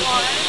Water.